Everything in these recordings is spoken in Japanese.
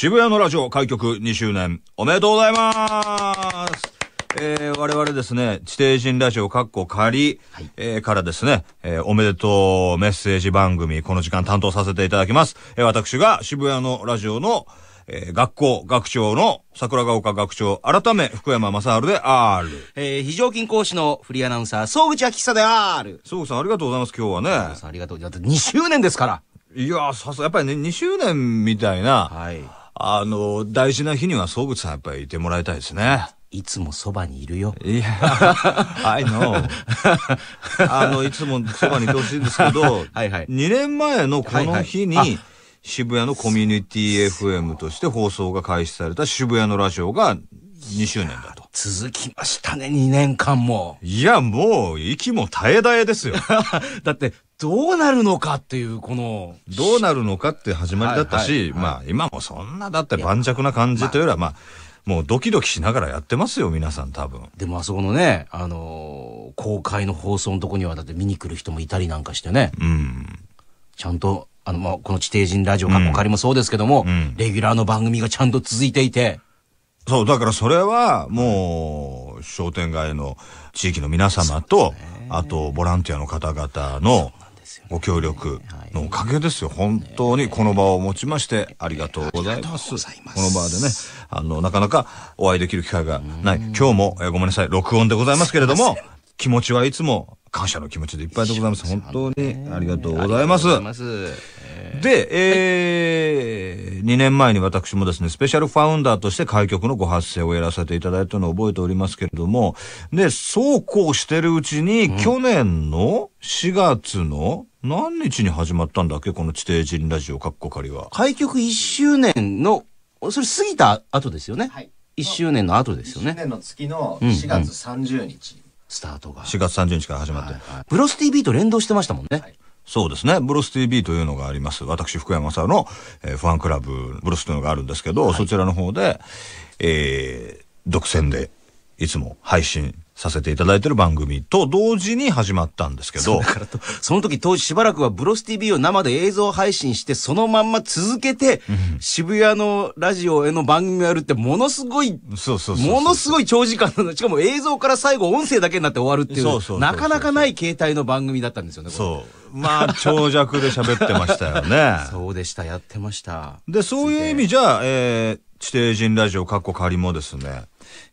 渋谷のラジオ開局2周年おめでとうございますえー、我々ですね、地底人ラジオカッコ仮、はい、えー、からですね、えー、おめでとうメッセージ番組、この時間担当させていただきます。えー、私が渋谷のラジオの、えー、学校学長の桜ヶ丘学長、改め福山雅治で R。えー、非常勤講師のフリーアナウンサー、総口秋久で R。総口さんありがとうございます、今日はね。ありがとう。だって2周年ですから。いやさすが、やっぱりね、2周年みたいな、はい。あの、大事な日には総口さんやっぱりいてもらいたいですね。いつもそばにいるよ。いや、I know. あの、いつもそばにいてほしいんですけど、はいはい、2年前のこの日に、はいはい、渋谷のコミュニティ FM として放送が開始された渋谷のラジオが2周年だと。続きましたね、2年間も。いや、もう、息も絶え絶えですよ。だって、どうなるのかっていう、この。どうなるのかって始まりだったし、はいはいはい、まあ、今もそんな、だって盤石な感じというよりは、まあ、もうドキドキしながらやってますよ、皆さん多分。でもあそこのね、あのー、公開の放送のとこにはだって見に来る人もいたりなんかしてね。うん。ちゃんと、あの、まあ、この地底人ラジオ過去仮もそうですけども、うん、レギュラーの番組がちゃんと続いていて。そう、だからそれは、もう、商店街の地域の皆様と、あと、ボランティアの方々の、ご協力のおかげですよ。本当にこの場をもちましてありがとうございます。この場でね、あの、なかなかお会いできる機会がない。今日も、えごめんなさい、録音でございますけれども、気持ちはいつも感謝の気持ちでいっぱいでございます。本当にありがとうございます。で、えー、2年前に私もですね、スペシャルファウンダーとして開局のご発声をやらせていただいたのを覚えておりますけれども、で、そうこうしてるうちに、うん、去年の4月の何日に始まったんだっけ？この地底人ラジオ、カッコ仮は。開局1周年の、それ過ぎた後ですよね。はい。1周年の後ですよね。1周年の月の4月30日。うんうん、スタートが。4月30日から始まって。はいはい、ブロス TV と連動してましたもんね。はいそうですね。ブロス TV というのがあります。私、福山さんの、えー、ファンクラブ、ブロスというのがあるんですけど、はい、そちらの方で、えー、独占で、いつも配信させていただいてる番組と同時に始まったんですけど。その時当時しばらくはブロス TV を生で映像配信して、そのまんま続けて、渋谷のラジオへの番組をやるってものすごい、そうそうものすごい長時間の、しかも映像から最後音声だけになって終わるっていう、なかなかない形態の番組だったんですよね、そう。まあ、長尺で喋ってましたよね。そうでした、やってました。で、そういう意味じゃ、えー、地底人ラジオ、かっこ仮もですね、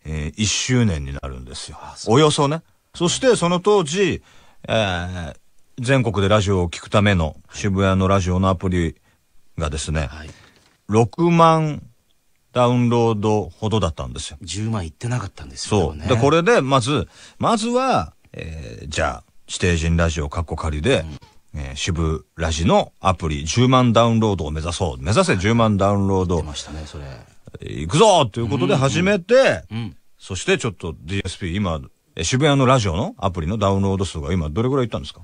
えー、1周年になるんですよ。およそね。そしてその当時、えー、全国でラジオを聞くための渋谷のラジオのアプリがですね、はい、6万ダウンロードほどだったんですよ。10万いってなかったんですよね。そう。で、これで、まず、まずは、えー、じゃあ、指定人ラジオカッコ仮で、うん、えー、渋ラジのアプリ10万ダウンロードを目指そう。目指せ10万ダウンロード。出ましたね、それ。行くぞということで始めて、そしてちょっと DSP、今、渋谷のラジオのアプリのダウンロード数が今どれぐらいいったんですか？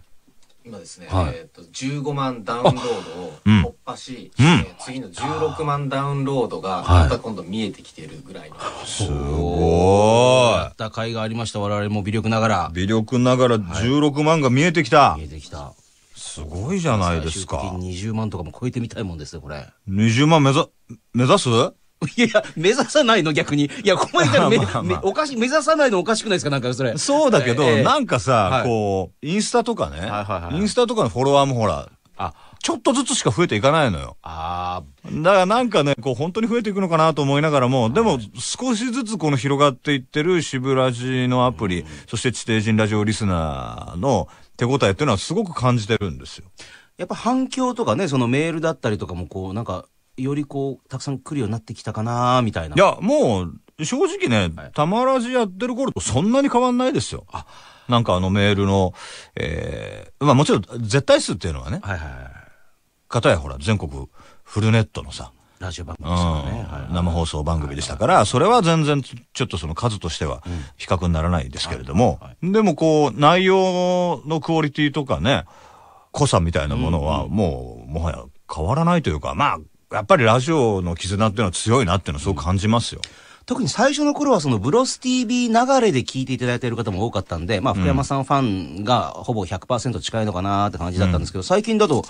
今ですね、はい、えっ、ー、と、15万ダウンロードを突破し、うん、えー、次の16万ダウンロードが、また今度見えてきてるぐらいの。はい、すごい。やった甲斐がありました、我々も微力ながら。微力ながら16万が見えてきた。見えてきた。すごいじゃないですか。20万とかも超えてみたいもんですね、これ。20万目指、目指す？いや、目指さないの逆に。いや、ここまで言ったらめ、おかし、目指さないのおかしくないですかなんかそれ。そうだけど、えー、なんかさ、はい、こう、インスタとかね、はいはいはい、インスタとかのフォロワーもほら、あ、ちょっとずつしか増えていかないのよ。ああ。だからなんかね、こう本当に増えていくのかなと思いながらも、でも少しずつこの広がっていってる渋ラジのアプリ、うん、そして地底人ラジオリスナーの手応えっていうのはすごく感じてるんですよ。やっぱ反響とかね、そのメールだったりとかもこう、なんか、よりこう、たくさん来るようになってきたかなみたいな。いや、もう、正直ね、はい、たまらじやってる頃とそんなに変わんないですよ。あ。なんかあのメールの、ええー、まあもちろん絶対数っていうのはね、はいはいはい。かたやほら、全国フルネットのさ、ラジオ番組ですからね、うん。生放送番組でしたから、それは全然ちょっとその数としては比較にならないですけれども、でもこう、内容のクオリティとかね、濃さみたいなものはもう、もはや変わらないというか、まあ、やっぱりラジオの絆っていうのは強いなっていうのはすごく感じますよ。特に最初の頃はそのブロス TV 流れで聞いていただいている方も多かったんで、まあ福山さんファンがほぼ100%近いのかなって感じだったんですけど、うん、最近だと、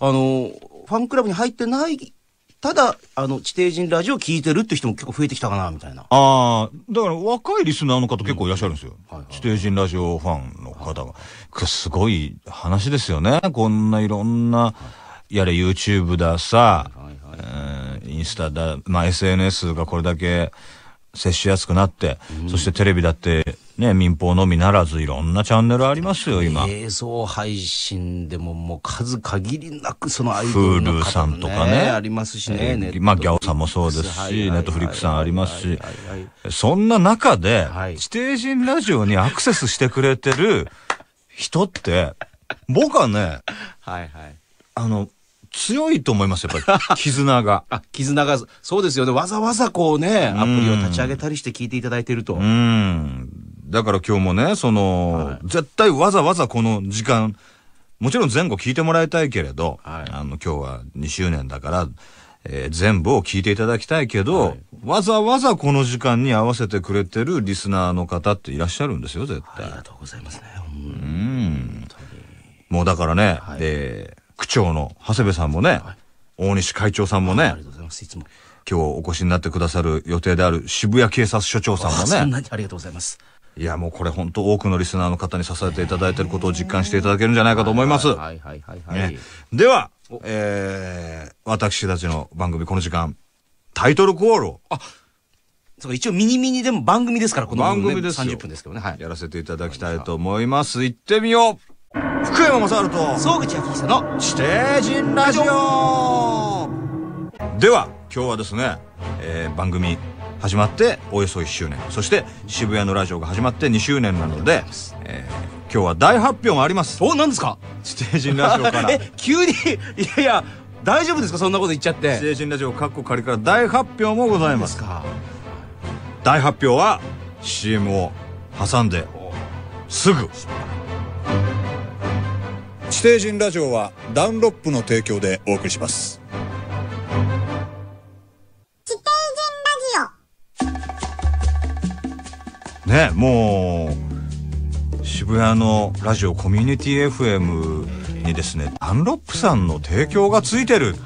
あの、ファンクラブに入ってないただ、あの、地底人ラジオ聞いてるって人も結構増えてきたかな、みたいな。ああ、だから若いリスナーの方結構いらっしゃるんですよ。うんはいはい、地底人ラジオファンの方が。はい、すごい話ですよね。こんないろんな、やれ YouTube ださ、はいはいえー、インスタだ、まあ SNS がこれだけ接しやすくなって、うん、そしてテレビだってね、民放のみならずいろんなチャンネルありますよ、今。映像配信でももう数限りなくそのアイドルの、ね、さんとかね。ありますしね。えー、まあ、ギャオさんもそうですし、ネットフリックさんありますし、そんな中で、はい、地底人ラジオにアクセスしてくれてる人って、僕はね、はいはい。あの、強いと思いますやっぱり。絆が。あ、絆が、そうですよね。わざわざこうね、アプリを立ち上げたりして聞いていただいてると。うん。だから今日もね、その、はい、絶対わざわざこの時間、もちろん前後聞いてもらいたいけれど、はい、あの、今日は2周年だから、えー、全部を聞いていただきたいけど、はい、わざわざこの時間に合わせてくれてるリスナーの方っていらっしゃるんですよ、絶対。ありがとうございますね。うん。もうだからね、はい、えー、区長の長谷部さんもね、はい、大西会長さんもね、ありがとうございます、いつも。今日お越しになってくださる予定である渋谷警察署長さんもね。そんなにありがとうございます。いや、もうこれ本当多くのリスナーの方に支えていただいていることを実感していただけるんじゃないかと思います。はいはいはいはい、ね、では、えー、私たちの番組この時間、タイトルコールを。あ、そう一応ミニミニでも番組ですから、この、番組ですよ。30分ですけどね。はい。やらせていただきたいと思います。行ってみよう福山雅治と、総口昭久の地底人ラジオ。では、今日はですね、えー、番組、始まっておよそ1周年。そして渋谷のラジオが始まって2周年なので、えー、今日は大発表もあります。お何ですか？地底人ラジオから。え急にいやいや大丈夫ですか？そんなこと言っちゃって。地底人ラジオかっこ仮から大発表もございます。大発表は CM を挟んですぐ地底人ラジオはダンロップの提供でお送りします。ねもう渋谷のラジオコミュニティ FM にですねダンロップさんの提供がついてるって。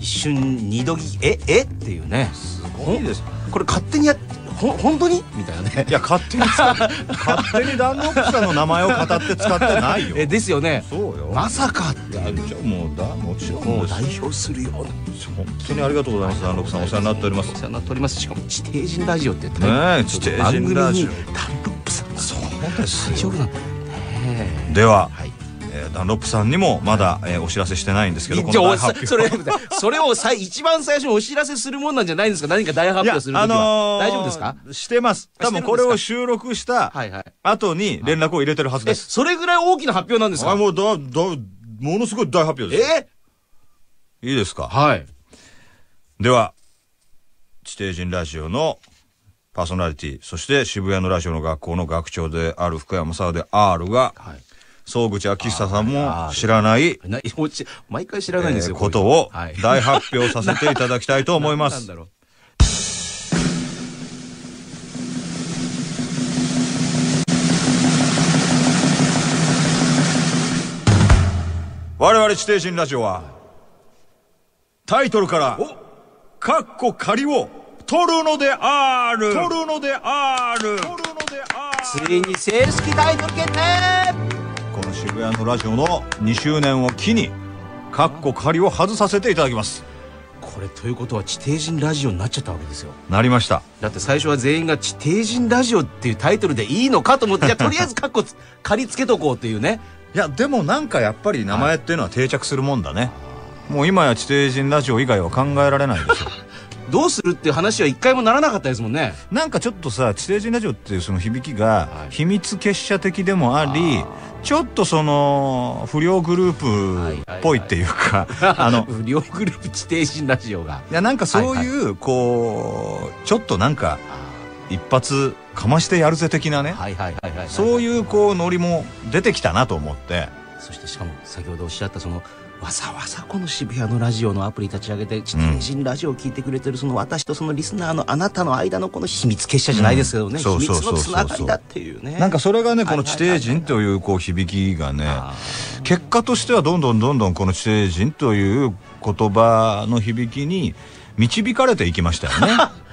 一瞬二度聞きええ？っていうね。すごいです。これ勝手にやってほ本当に？みたいなね。いや勝手に使って勝手にダンロップさんの名前を語って使ってないよ。えですよね。そうよ。まさかって。いうもうだもちろんもう代表するよ。本当にありがとうございますダンロップさん。お世話になっております。お世話になっております。しかも地底人ラジオって言ってね地底人ラジオ。ダンロップさんそうです大丈夫なんだ。では、はいえー、ダンロップさんにもまだ、えー、お知らせしてないんですけどこの大発表。それそれをさ一番最初にお知らせするもんなんじゃないんですか？何か大発表する時は、あのー、大丈夫ですか？してます。多分これを収録した後に連絡を入れてるはずです、それぐらい大きな発表なんですか？あもうだだものすごい大発表ですえ？いいですか？はい。では地底人ラジオのパーソナリティそして渋谷のラジオの学校の学長である福山沢で R が、はい総口昭久さんも知らない、毎回知らないんですよ。ことを大発表させていただきたいと思います。我々地底人ラジオは、タイトルから、カッコ仮を取るのである。取るのである。取るのである。ついに正式タイトル決定渋谷のラジオの2周年を機にかっこ仮を外させていただきます。これということは地底人ラジオになっちゃったわけですよ。なりました。だって最初は全員が地底人ラジオっていうタイトルでいいのかと思ってじゃあ とりあえずかっこ仮つけとこうっていうね。いやでもなんかやっぱり名前っていうのは定着するもんだね、もう今や地底人ラジオ以外は考えられないですよどうするっていう話は一回もならなかったですもんね。なんかちょっとさ地底人ラジオっていうその響きが秘密結社的でもあり、ちょっとその不良グループっぽいっていうか、あの不良グループ地底人ラジオが。いやなんかそういうこうちょっとなんか一発かましてやるぜ的なねそういうこうノリも出てきたなと思って。そしてしかも先ほどおっしゃったそのわざわざこの渋谷のラジオのアプリ立ち上げて、地底人ラジオを聞いてくれてるその私とそのリスナーのあなたの間のこの秘密結社じゃないですけどね、秘密のつながりだっていうね。なんかそれがね、この地底人というこう響きがね、結果としてはどんどんどんどんこの地底人という言葉の響きに導かれていきましたよね。こ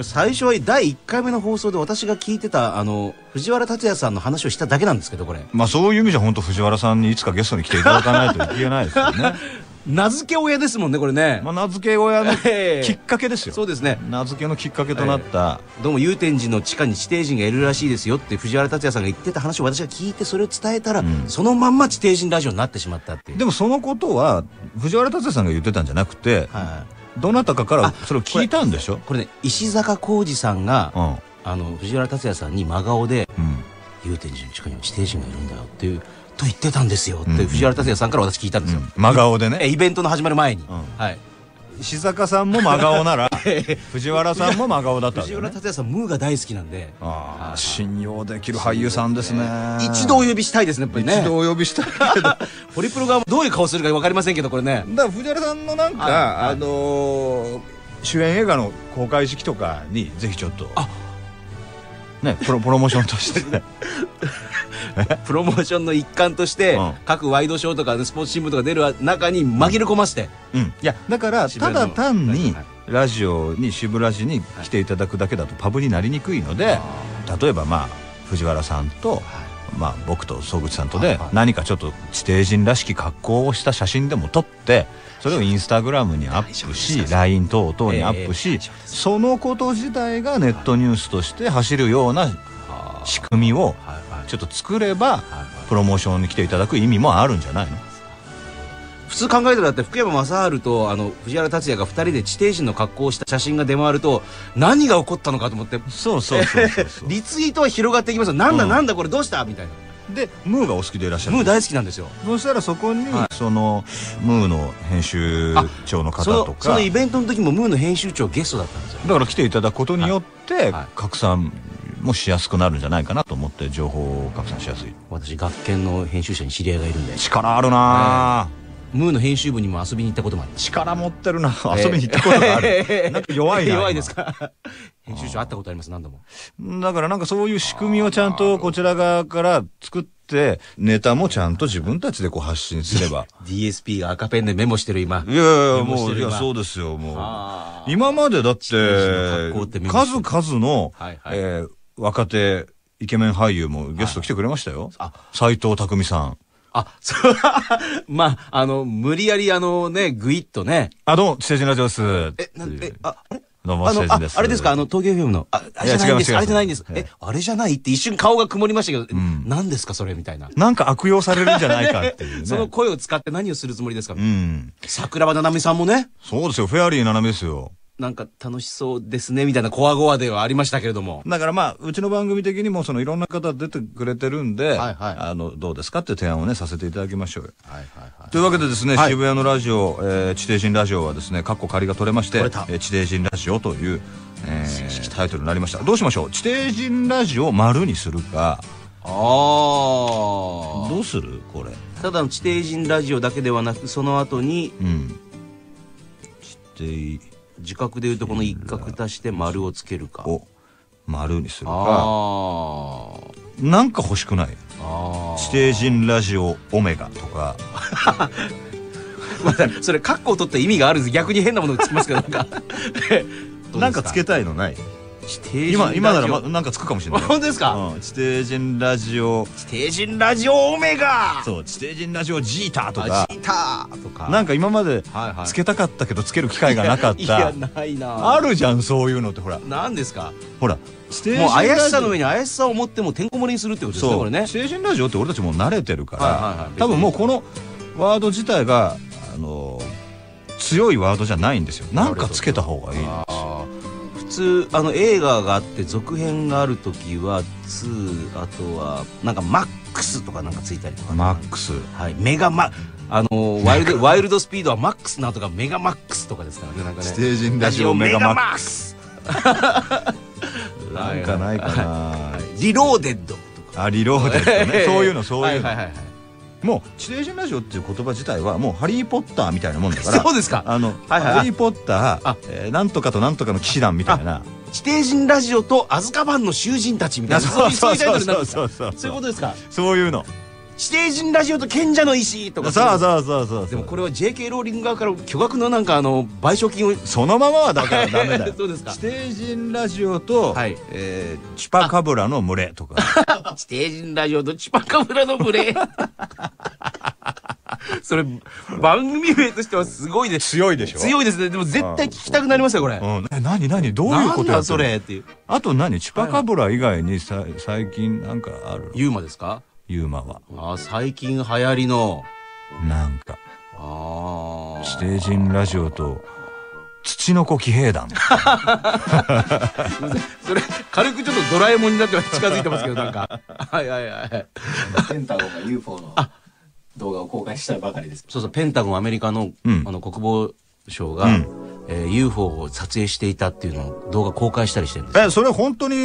れ最初は第1回目の放送で私が聞いてたあの藤原竜也さんの話をしただけなんですけどこれ。まあそういう意味じゃ本当藤原さんにいつかゲストに来ていただかないといけないですよね。名付け親ですもんねこれね、まあ、名付け親の きっかけですよ。そうですね。名付けのきっかけとなった、えー、どうも祐天寺の地下に地底人がいるらしいですよって藤原竜也さんが言ってた話を私が聞いてそれを伝えたら、うん、そのまんま地底人ラジオになってしまったっていう。でもそのことは藤原竜也さんが言ってたんじゃなくて、はいどなたかからそれを聞いたんでしょ？これね石坂浩二さんが、うん、あの藤原竜也さんに真顔で「祐天寺の地下には地底人がいるんだよ」っていうと言ってたんですよって、藤原竜也さんから私聞いたんですよ、真顔でね。イベントの始まる前に、はい石坂さんも真顔なら 藤原さんも真顔だった、藤原竜也さんムーが大好きなんで。ああ信用できる俳優さんですね。一度お呼びしたいですねやっぱりね。一度お呼びしたいけど。ホリプロ側もどういう顔するか分かりませんけどこれね。だから藤原さんのなんか、あの主演映画の公開時期とかにぜひちょっと。あねプロ プロモーションとして。プロモーションの一環として、うん、各ワイドショーとかスポーツ新聞とか出る中に紛れ込ませて、うん、いやだからただ単にラジオに渋ラジに来ていただくだけだとパブになりにくいので、例えばまあ藤原さんと、まあ、僕と総口さんとで何かちょっと地底人らしき格好をした写真でも撮ってそれをインスタグラムにアップし LINE 等々にアップしそのこと自体がネットニュースとして走るような仕組みをちょっと作ればプロモーションに来ていただく意味もあるんじゃないの？普通考えたらだって福山雅治とあの藤原竜也が2人で地底人の格好をした写真が出回ると何が起こったのかと思って。そうそうそうそう リツイートは広がっていきます。よなんだなんだこれどうしたみたいな。でムーがお好きでいらっしゃるムー大好きなんですよ。そしたらそこに、はい、そのムーの編集長の方とか。そのイベントの時もムーの編集長ゲストだったんですよ。だから来ていただくことによって、はい、拡散もしやすくなるんじゃないかなと思って情報を拡散しやすい。私学研の編集者に知り合いがいるんで。力あるな、えー、ムーの編集部にも遊びに行ったこともある力持ってるな、遊びに行ったことがある。なんか弱いな 弱いですか？編集長会ったことあります？何度も。だからなんかそういう仕組みをちゃんとこちら側から作ってネタもちゃんと自分たちでこう発信すれば。DSP が赤ペンでメモしてる今。いやいやもういやそうですよもう。今までだって数々の、はいはい、えー若手イケメン俳優もゲスト来てくれましたよ。斎藤匠さん。あ、そう、まあ、あの、無理やりあのね、ぐいっとね。あ、どうも、ステージラジオです。え、なんえ、あ、あれ？どうも、ステージです。あれですか？あの、東京フィルムの。あ、あれじゃないんです。あれじゃないんです。え、あれじゃないって一瞬顔が曇りましたけど、何ですかそれみたいな。なんか悪用されるんじゃないかっていうその声を使って何をするつもりですか？うん。桜庭ななみさんもね。そうですよ、フェアリーななみですよ。なんか楽しそうですねみたいなコアゴアではありましたけれども。だからまあうちの番組的にもそのいろんな方出てくれてるんで、はいはい、あのどうですかって提案をねさせていただきましょうよ、はいはいはい、というわけでですね、はい、渋谷のラジオ、えー、地底人ラジオはですねかっこ仮が取れまして、えー、地底人ラジオという、えー、タイトルになりました。どうしましょう？地底人ラジオを丸にするか。ああどうする？これ。ただの地底人ラジオだけではなくその後に、うん、地底自覚でいうとこの一角足して丸をつけるか。を丸にするか。なんか欲しくない。地底人ラジオオメガとか。またそれカッコを取った意味があるんです逆に変なものがつきますけどなんか。なんかつけたいのない？今今なら、ま、なんかつくかもしれない。本当ですか、うん、地底人ラジオ。地底人ラジオオメガ。そう地底人ラジオジーターとか。ジーター。とか。なんか今までつけたかったけどつける機会がなかった。いやないな。あるじゃんそういうのってほら。何ですか？ほらもう怪しさの上に怪しさを持ってもてんこ盛りにするってことですねこれね。地底人ラジオって俺たちもう慣れてるから、はいはいはい、多分もうこのワード自体があの強いワードじゃないんですよ。なんかつけた方がいいんです通あの映画があって続編がある時は2あとはなんかマックスとかなんかついたりとか。マックス？はい。メガマあのワイルドワイルドスピードはマックスなとかメガマックスとかですからね。なんかね。ステージラジオメガマックス？なんかないかな、リローデッドとか。あリローデッドね。そういうのそういうの、はいはいはいもう地底人ラジオっていう言葉自体はもうハリー・ポッターみたいなもんだから そうですか。あの、はいはい、ハリー・ポッター、えー、なんとかとなんとかの騎士団みたいな。地底人ラジオとアズカバンの囚人たちみたいな。そういうタイトルになるんですかそういうことですか。そういうの地地底人ラジオと賢者の石とか。そうそうそうそう。でもこれは JK ローリング側から巨額のなんかあの賠償金を。そのままはだからダメだよ。そうですか。地底人ラジオと、はい。えーチュパカブラの群れとか。地底人ラジオとチュパカブラの群れ。それ番組名としてはすごいです強いでしょ？強いですね。でも絶対聞きたくなりますよこれ。うん、え何何？どういうことやそれっていう。あと何？チュパカブラ以外にさ最近なんかあるユーマですか？ユーマは。あー最近流行りの。なんか。あ地底人ラジオと土の子騎兵団。あ それ軽くちょっとドラえもんになっては近づいてますけどなんか。はいはいはい。ペンタゴンが UFO の動画を公開したばかりです。そうそうペンタゴンアメリカの,、うん。あの国防省が、うんえー UFO を撮影していたっていうのを動画公開したりしてるんです。えそれ本当にえ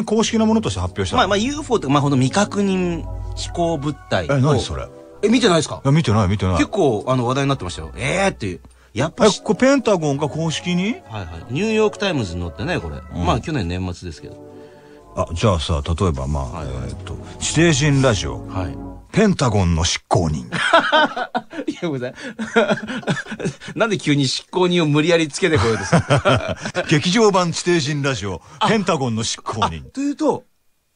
ー公式なものとして発表したの？まあまあ UFO ってまあほんと未確認飛行物体を。え何それ？いえ見てないですか？や見てない見てない。結構あの話題になってましたよ。ええー、っていう。やっぱしえこれペンタゴンが公式に？はいはい。ニューヨーク・タイムズに載ってねこれ、まあ去年年末ですけど。あじゃあさ例えばまあ、はいはい。えーっと地底人ラジオ。はいペンタゴンの執行人。いやごめんなさい。なんで急に執行人を無理やりつけてこようとする 劇場版地底人ラジオペンタゴンの執行人。というと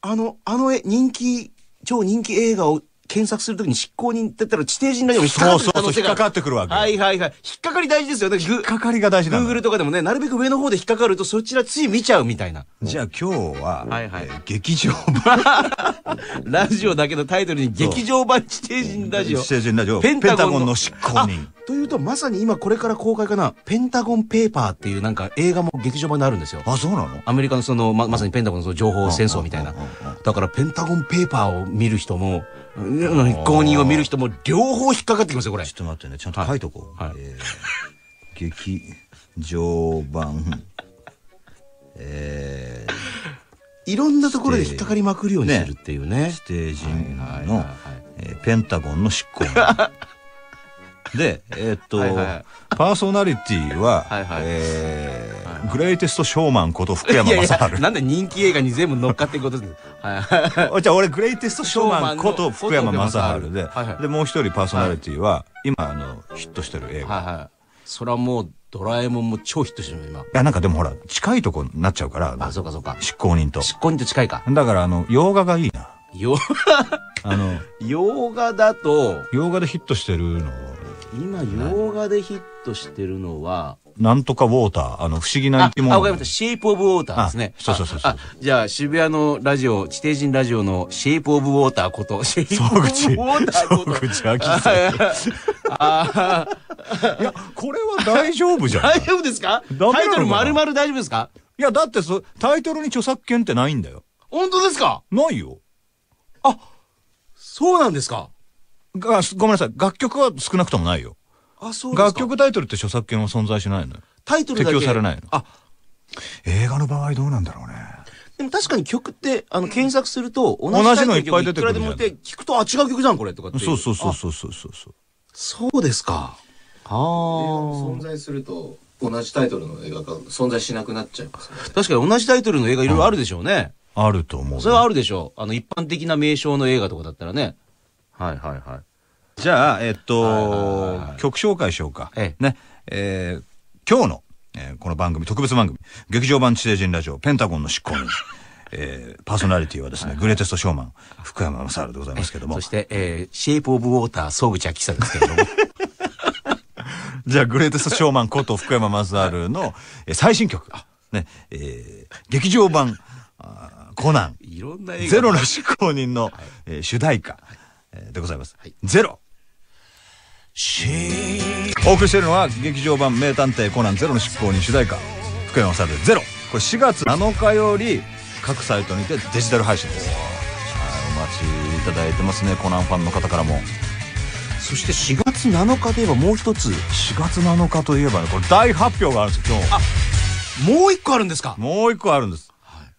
あのあの絵人気超人気映画を検索するときに執行人って言ったら地底人ラジオに引っかかそうそうそうってる可能性が引っかかってくるわけよ。はいはいはい。引っかかり大事ですよ。ねグ引っかかりが大事なの Google とかでもねなるべく上の方で引っかかるとそちらつい見ちゃうみたいな。じゃあ今日は、はいはい。えー劇場版ラジオだけのタイトルに劇場版。地底人ラジオ。地底人ラジオ。ペンタゴンの執行人というとまさに今これから公開かなペンタゴンペーパーっていうなんか映画も劇場版になるんですよ。あそうなの？アメリカのそのままさにペンタゴンのその情報戦争みたいな。だからペンタゴンペーパーを見る人もうん飛行人を見る人も両方引っかかってきますよこれ。ちょっと待ってね。ちゃんと書いとこう、はい。はいえー劇場版。えいろんなところで引っかかりまくるようにするっていうね。ー、地底人はいのペンタゴンの執行人でえーっと、はいはいパーソナリティは、はいはい。えーはい。グレイテストショーマンこと福山雅治。いやいやなんで人気映画に全部乗っかっていくことです。は じゃあ俺グレイテストショーマンこと福山雅治で、はいはい。でもう一人パーソナリティは、今あのヒットしてる映画、い、はいはい。それはもうドラえもんも超ヒットしてるよ今。やなんかでもほら近いとこになっちゃうからあそうかそうか。執行人と。執行人と近いか。だからあの洋画がいいな。よあの洋画だと洋画でヒットしてるの今洋画でヒットしてるのはなんとかウォーター。あの不思議なあ生き、物。あわかりました。シェイプオブウォーターですね。あそうそうそうじゃあ、渋谷のラジオ、地底人ラジオのシェイプオブウォーターこと、シェイプオブウ口ォーターこと。総口秋さあいやこれは大丈夫じゃん。大丈夫ですか？タイトル丸々大丈夫ですか？いやだってそタイトルに著作権ってないんだよ。本当ですか？ないよ。そうなんですか？がごめんなさい楽曲は少なくともないよあ、そうですか楽曲タイトルって著作権は存在しないのよタイトルだけ？適用されないのあ、映画の場合どうなんだろうねでも確かに曲って、あの、検索すると、同同じのいっぱい出てくるじゃんいくらでも出て、聞くと、あ、違う曲じゃん、これ、とかっていそうそうそうあそうそうそうそうそうですか。ああ。存在すると同じタイトルの映画が存在しなくなっちゃいますね。確かに同じタイトルの映画いろいろあるでしょうね。あると思うよそれはあるでしょう。あの、一般的な名称の映画とかだったらね。はいはいはい。じゃあえっと、曲紹介しようか。えね。えー今日の、えーこの番組特別番組劇場版地底人ラジオペンタゴンの執行人えーパーソナリティはですね、グレーテストショーマン福山雅治でございますけども。そして、えー、シェイプオブウォーター、総口秋さんですけれども。じゃあ、グレーテストショーマンこと福山雅治のえー最新曲。ね、えー劇場版、コナン、いろんな映画。ゼロの執行人の、えー主題歌、えーでございます。ゼロ。お送りしているのは、劇場版名探偵コナンゼロの執行人主題歌、福山雅治でゼロ。これ4月7日より各サイトにてデジタル配信です。はいお待ちいただいてますね、コナンファンの方からも。そして4月7日といえばもう一つ。4月7日といえばね、これ大発表があるんですよ、今日。もう一個あるんですか？もう一個あるんです。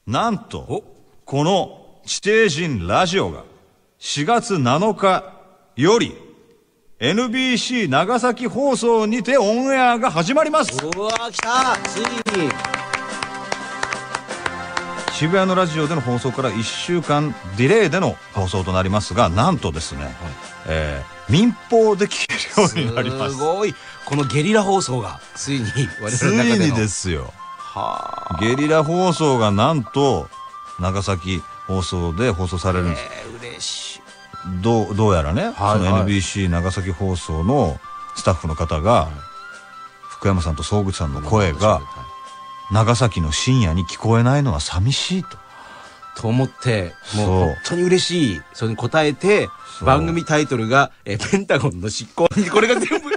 なんと、この地底人ラジオが4月7日より NBC 長崎放送にてオンエアが始まります。うわー来た。ついに。渋谷のラジオでの放送から1週間ディレイでの放送となりますがなんとですね、はい、えー、民放で聞けるようになります。すごい。このゲリラ放送がついに我々の中でついにですよ。はあ。ゲリラ放送がなんと長崎放送で放送されるんです、えー、嬉しいどうどうやらね、はいはい、その NBC 長崎放送のスタッフの方が、はい、福山さんと総口さんの声が長崎の深夜に聞こえないのは寂しいと。と思って、もう本当に嬉しい。それに答えて、番組タイトルが、え、ペンタゴンの執行に、これが全部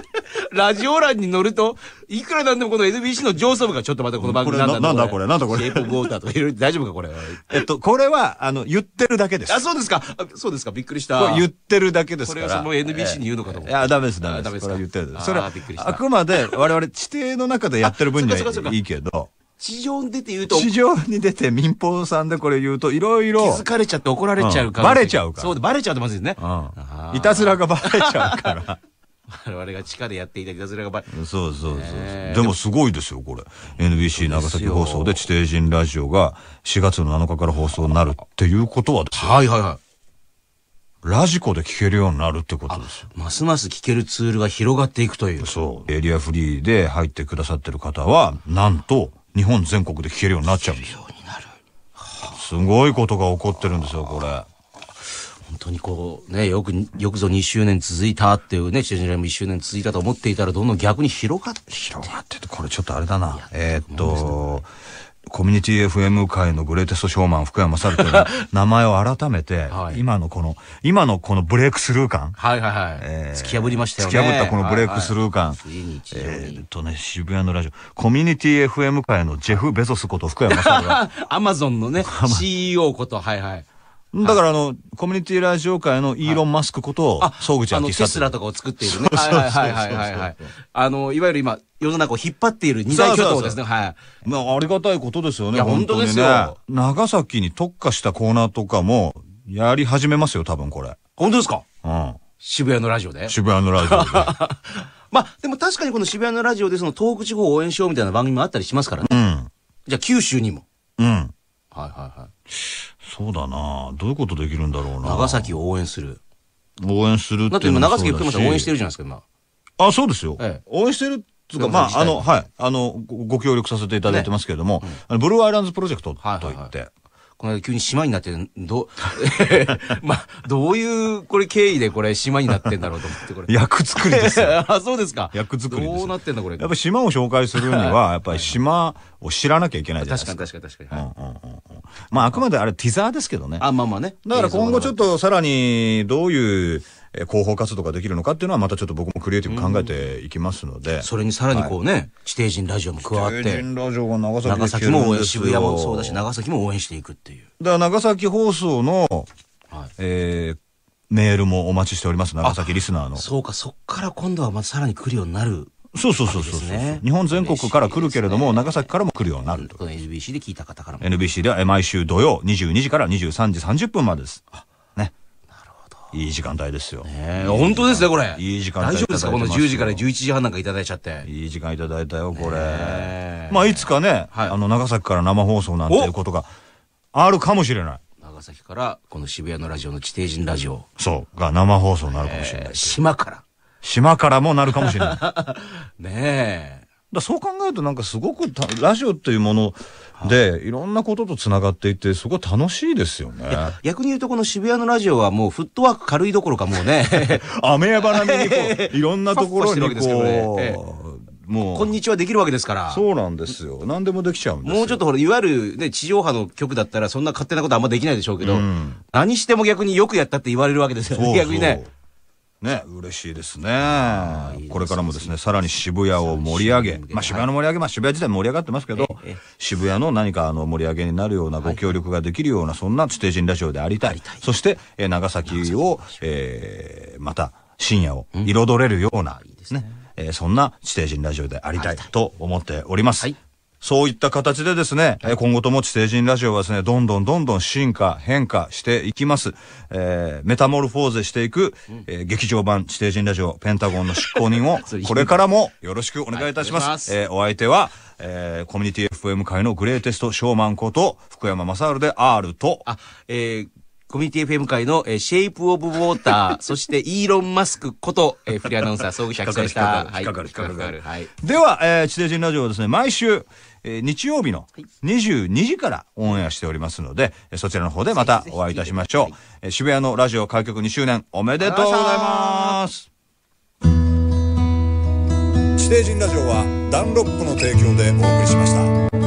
ラジオ欄に乗ると、いくらなんでもこの NBC の上層部がちょっとまたこの番組なんだなんだこれなんだこれ。シェイプウォーターとかいろいろ大丈夫かこれ。えっと、これは、あの、言ってるだけです。あ、そうですか。そうですか。びっくりした。言ってるだけですから。これはその NBC に言うのかと思って。いや、ダメです、ダメです。これは言ってる。それは、あくまで我々地底の中でやってる分にはいいけど。地上に出て言うと。地上に出て民放さんでこれ言うと、いろいろ。気づかれちゃって怒られちゃうから。バレちゃうから。そう、バレちゃうとまずいですね。うん。いたずらがバレちゃうから。我々が地下でやっていたいたずらがばそうそうそう。でもすごいですよ、これ。NBC 長崎放送で地底人ラジオが4月の7日から放送になるっていうことは。はいはいはい。ラジコで聞けるようになるってことですよ。ますます聞けるツールが広がっていくという。そう。エリアフリーで入ってくださってる方は、なんと、日本全国で聞けるようになっちゃうんですよ。すごいことが起こってるんですよ、これ。本当にこう、ね、よく、よくぞ2周年続いたっていうね、チェンジライも1周年続いたと思っていたら、どんどん逆に広がって。広がってて、これちょっとあれだな。えー、っと、コミュニティ FM 界のグレーテストショーマン福山猿という 名前を改めて、はい、今のこの、今のこのブレイクスルー感。はいはいはい。えー、突き破りましたよね。突き破ったこのブレイクスルー感。はいはい、えー、っとね、渋谷のラジオ。コミュニティ FM 界のジェフ・ベゾスこと福山猿が。アマゾンのね、CEO こと、はいはい。だからあの、コミュニティラジオ界のイーロン・マスクこと、総口あの、テスラとかを作っているね。はいはいはいはいはい。あの、いわゆる今、世の中を引っ張っている二大巨頭ですね。はい。まあ、ありがたいことですよね。いや、本当ですよ。長崎に特化したコーナーとかも、やり始めますよ、多分これ。本当ですか？うん。渋谷のラジオで？渋谷のラジオで。まあ、でも確かにこの渋谷のラジオでその東北地方応援しようみたいな番組もあったりしますからね。うん。じゃあ九州にも。うん。はいはいはい。そうだなどういうことできるんだろうな。長崎を応援する。応援するってだって今長崎福山さん応援してるじゃないですか、今。あ、そうですよ。ええ、応援してるつうか、まあ、あの、はい。あのご、ご協力させていただいてますけれども、ねうん、ブルーアイランズプロジェクトといって、はいはいはいこの間急に島になって、ど、まあ、どういう、これ経緯でこれ島になってんだろうと思って、これ。役作りですよ。あ、そうですか。役作りどうなってんだ、これ。やっぱ島を紹介するには、やっぱり島を知らなきゃいけないじゃないですか。確かに確かに確かに。うんうんうん。まあ、あくまであれティザーですけどね。あ、まあまあね。だから今後ちょっとさらに、どういう、え広報活動ができるのかっていうのはまたちょっと僕もクリエイティブ考えていきますので。それにさらにこうね、はい、地底人ラジオも加わって。地底人ラジオが長崎長崎も応援、渋谷もそうだし、長崎も応援していくっていう。だから長崎放送の、はい、えー、メールもお待ちしております、長崎リスナーの。そうか、そっから今度はまたさらに来るようになる。そうそうそうそう。ね、日本全国から来るけれども、ね、長崎からも来るようになると。NBC で聞いた方からも。NBC では毎週土曜22時から23時30分までです。いい時間帯ですよ。ね本当ですね、これ。いい時間帯。大丈夫ですか？この10時から11時半なんかいただいちゃって。いい時間いただいたよ、これ。まあ、いつかね、あの、長崎から生放送なんていうことがあるかもしれない。長崎から、この渋谷のラジオの地底人ラジオ。そう、が生放送になるかもしれない。島から。島からもなるかもしれない。ねえ。だそう考えるとなんかすごくラジオっていうもので、いろんなことと繋がっていて、すごい楽しいですよね。逆に言うとこの渋谷のラジオはもうフットワーク軽いどころかもうね。雨やばなみにこう、いろんなところにこう、もう。こんにちはできるわけですから。そうなんですよ。何でもできちゃうんですもうちょっとほら、いわゆるね、地上波の曲だったらそんな勝手なことあんまできないでしょうけど、うん、何しても逆によくやったって言われるわけですよね。逆にね。ね、嬉しいですね。これからもですね、さらに渋谷を盛り上げ、まあ渋谷の盛り上げ、まあ渋谷自体盛り上がってますけど、渋谷の何かあの盛り上げになるようなご協力ができるような、そんな地底人ラジオでありたい。そして、え長崎を、えまた深夜を彩れるような、ね、えそんな地底人ラジオでありたいと思っております。はいそういった形でですね、はい、今後とも地底人ラジオはですね、どんどんどんどん進化、変化していきます。えー、メタモルフォーゼしていく、うん、えー、劇場版地底人ラジオ、ペンタゴンの執行人を、これからもよろしくお願いいたします。はい、えー、お相手は、えー、コミュニティ FM 界のグレーテストショーマンこと、福山雅治で R と、あ、えー、コミュニティ FM 界の、えー、シェイプオブウォーター、そしてイーロン・マスクこと、えー、フリーアナウンサー、総合百歳した。引っかか？る、引っかかる、引っか？かる。はい。では、えー、地底人ラジオはですね、毎週、えー、日曜日の22時からオンエアしておりますので、はい、そちらの方でまたお会いいたしましょう。はいえー、渋谷のラジオ開局2周年おめでとうございます。地底人ラジオはダンロップの提供でお送りしました。